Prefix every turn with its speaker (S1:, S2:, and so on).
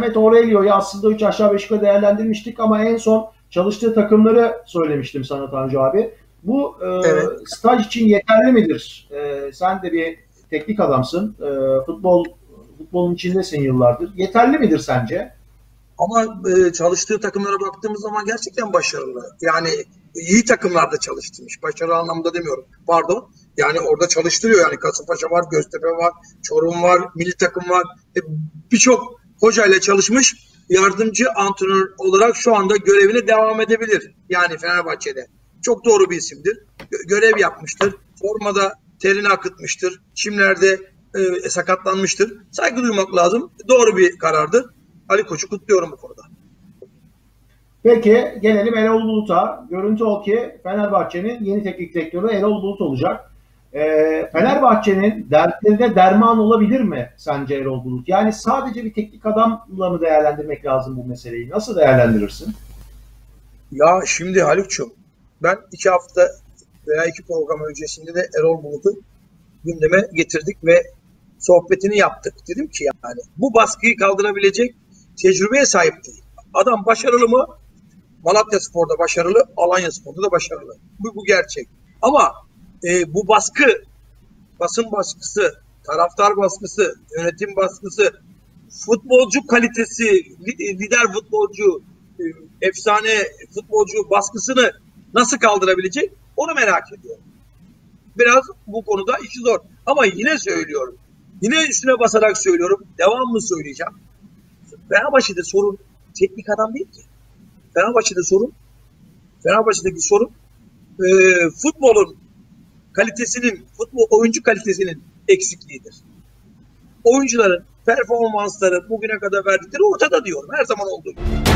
S1: Mehmet Aurelio'yu aslında 3 aşağı 5 yukarı değerlendirmiştik ama en son çalıştığı takımları söylemiştim sana Tanju abi. Bu e, evet. staj için yeterli midir? E, sen de bir teknik adamsın. E, futbol futbolun içindesin yıllardır. Yeterli midir sence?
S2: Ama e, çalıştığı takımlara baktığımız zaman gerçekten başarılı. Yani iyi takımlarda çalıştırmış. Başarı anlamda demiyorum. Pardon. Yani orada çalıştırıyor. Yani Kasımpaşa var, Göztepe var, Çorum var, milli takım var. E, Birçok hocayla çalışmış. Yardımcı antrenör olarak şu anda görevine devam edebilir. Yani Fenerbahçe'de. Çok doğru bir isimdir. Görev yapmıştır. Formada terini akıtmıştır. Çimlerde e, sakatlanmıştır. Saygı duymak lazım. Doğru bir karardır. Ali Koç'u kutluyorum bu konuda.
S1: Peki gelelim Erol Bulut'a. Görüntü o ki Fenerbahçe'nin yeni teknik direktörü Erol Bulut olacak. Ee, Fenerbahçe'nin dertlerine derman olabilir mi sence Erol Bulut? Yani sadece bir teknik adamla mı değerlendirmek lazım bu meseleyi? Nasıl değerlendirirsin?
S2: Ya şimdi Haluk'cum ben iki hafta veya iki program öncesinde de Erol Bulut'u gündeme getirdik ve sohbetini yaptık. Dedim ki yani bu baskıyı kaldırabilecek tecrübeye sahip değil. Adam başarılı mı? Malatya Spor'da başarılı, Alanya Spor'da da başarılı. Bu, bu gerçek. Ama e, bu baskı, basın baskısı, taraftar baskısı, yönetim baskısı, futbolcu kalitesi, lider futbolcu, e, efsane futbolcu baskısını nasıl kaldırabilecek? Onu merak ediyorum. Biraz bu konuda işi zor. Ama yine söylüyorum. Yine üstüne basarak söylüyorum. Devamlı söyleyeceğim. Fenerbahçe'de sorun teknik adam değil ki. Fenerbahçe'de sorun Fenerbahçe'deki sorun e, futbolun kalitesinin, futbol oyuncu kalitesinin eksikliğidir. Oyuncuların performansları bugüne kadar verdikleri ortada diyorum. Her zaman olduğu gibi.